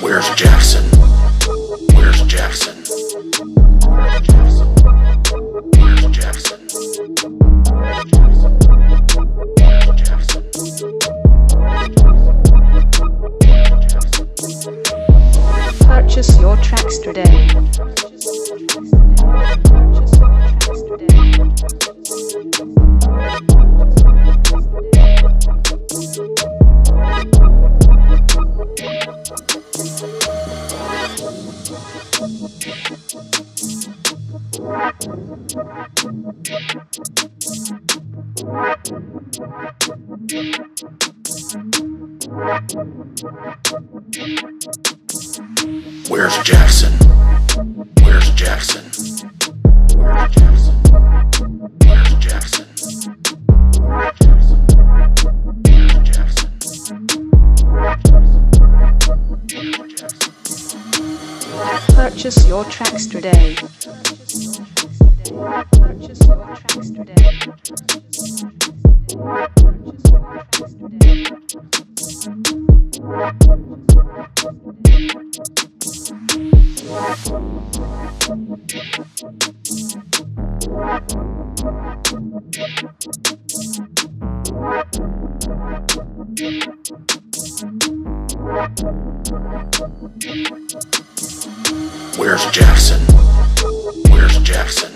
Where's Jackson? Where's Jackson? Where's Jackson? Your tracks today. Where's Jackson? Where's Jackson? Where's Jackson? Where's Jackson? Where's Jackson? Where's Jackson? Purchase your tracks today. Where's Jackson? Where's Jackson?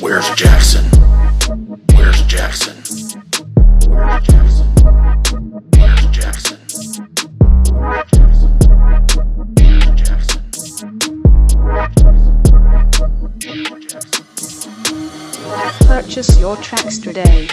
Where's Jackson? Where's Jackson? Where's Jackson? Where's Jackson? Where's Jackson? Where's Jackson? Where's Jackson? Purchase your tracks today.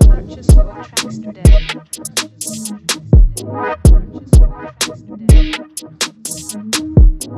Purchase your tracks today.